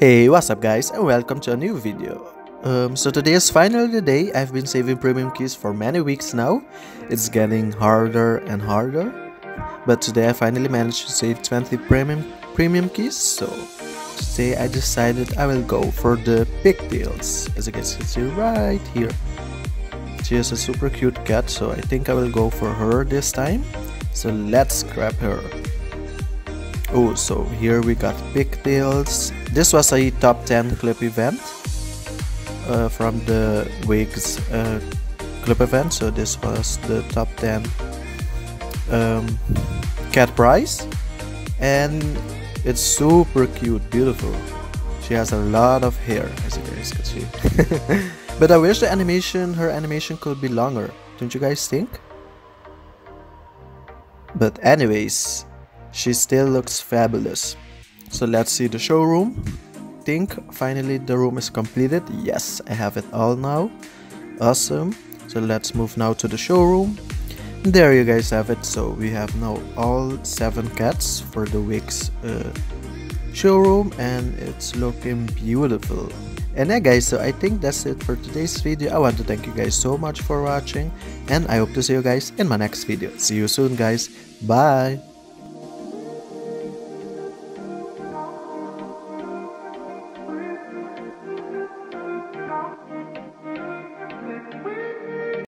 Hey, what's up guys and welcome to a new video. Um, so today is finally the day I've been saving premium keys for many weeks now. It's getting harder and harder. But today I finally managed to save 20 premium premium keys. So today I decided I will go for the pigtails as you can see right here. She is a super cute cat so I think I will go for her this time. So let's grab her. Oh, so here we got pigtails. This was a top 10 clip event uh, from the Wigs uh, clip event. So this was the top 10 um, cat prize, and it's super cute, beautiful. She has a lot of hair, as you guys can see. but I wish the animation, her animation, could be longer. Don't you guys think? But anyways, she still looks fabulous. So let's see the showroom. Think finally the room is completed. Yes, I have it all now. Awesome. So let's move now to the showroom. There you guys have it. So we have now all seven cats for the Wigs uh, showroom and it's looking beautiful. And yeah guys, so I think that's it for today's video. I want to thank you guys so much for watching and I hope to see you guys in my next video. See you soon guys. Bye.